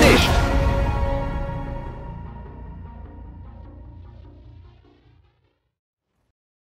finished!